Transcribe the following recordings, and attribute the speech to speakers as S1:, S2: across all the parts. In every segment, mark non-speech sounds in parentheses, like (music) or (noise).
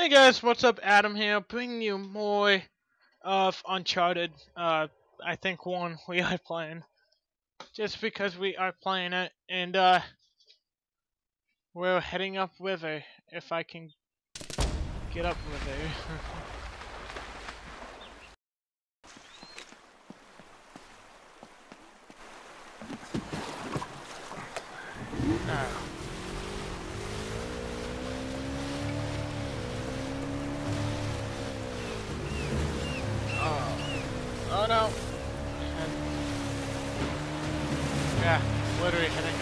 S1: Hey guys, what's up? Adam here, bringing you more of Uncharted. Uh, I think one (laughs) we are playing, just because we are playing it, and uh, we're heading up river. If I can get up river. (laughs) no. And yeah, literally heading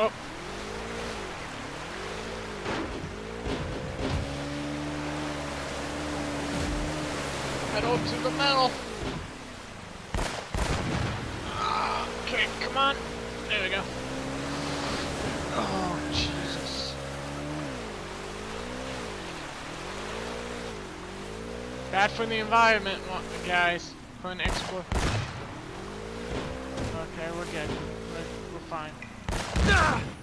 S1: Oh. Pedal to the metal. Okay, come on. There we go. Oh, Jesus. Bad for the environment, guys. For an export. Okay, we're good. We're, we're fine. There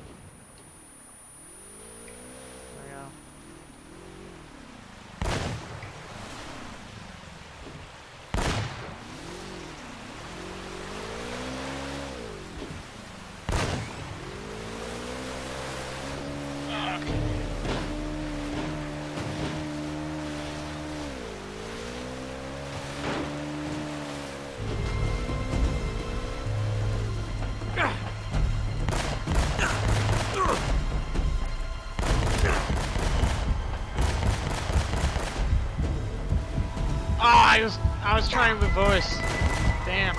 S1: I was I was trying the voice. Damn.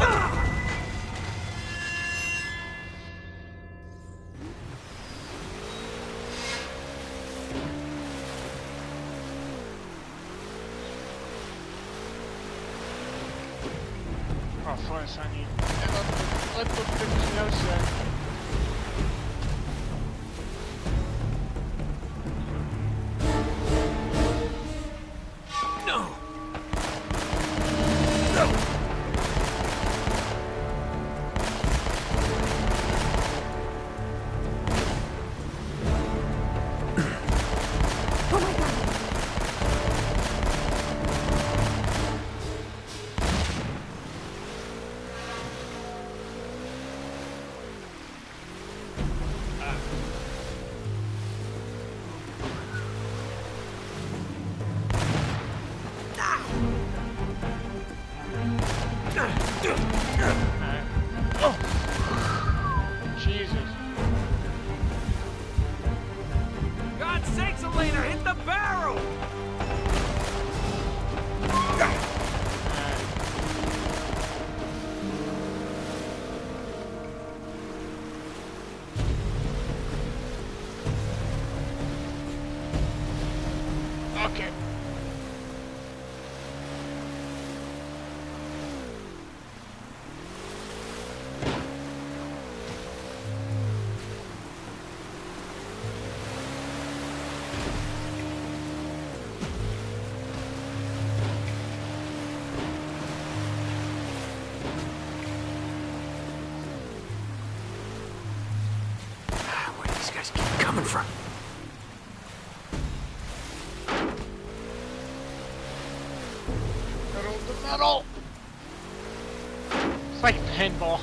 S1: Oh, first I need. Let the finish
S2: coming from?
S1: Pedal to metal! It's like pinball.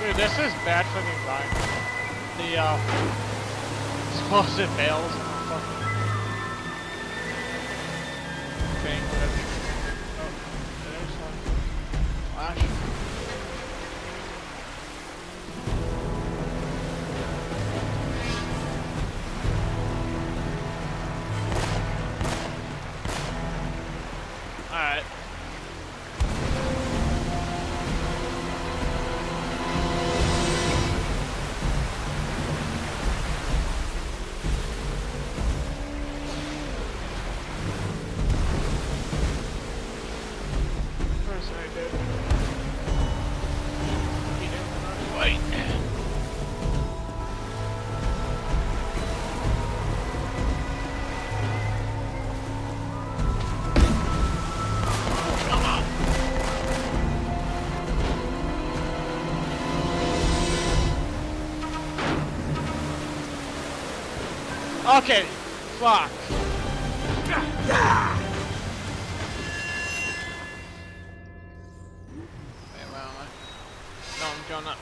S1: Dude, this is bad for the environment the uh, explosive bales and. Whatever. Oh, there's one. Flash. Okay, fuck. Wait, where am I? No, I'm going up.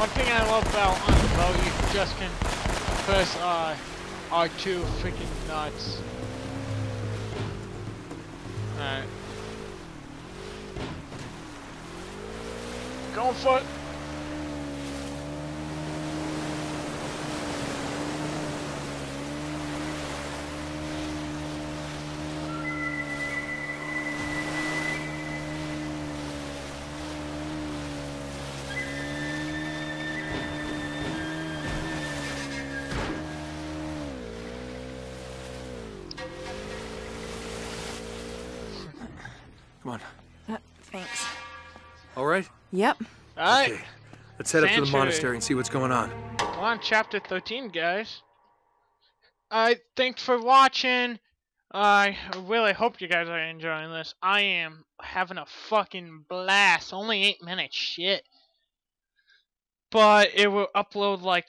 S1: One thing I love about you just can press uh, R2 freaking nuts. Alright. Going for it.
S3: Come on.
S4: Uh, thanks.
S3: All right?
S4: Yep.
S1: Alright.
S3: Okay. Let's head up to the monastery and see what's going on.
S1: We're on chapter 13, guys. I thanks for watching. I really hope you guys are enjoying this. I am having a fucking blast. Only eight minutes, shit. But it will upload like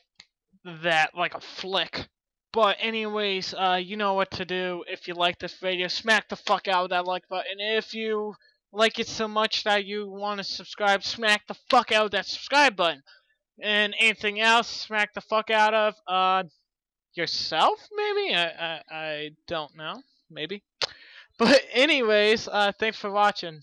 S1: that, like a flick. But anyways, uh, you know what to do. If you like this video, smack the fuck out of that like button. If you like it so much that you want to subscribe, smack the fuck out of that subscribe button. And anything else smack the fuck out of uh yourself maybe? I, I i don't know. Maybe. (laughs) But anyways uh thanks for watching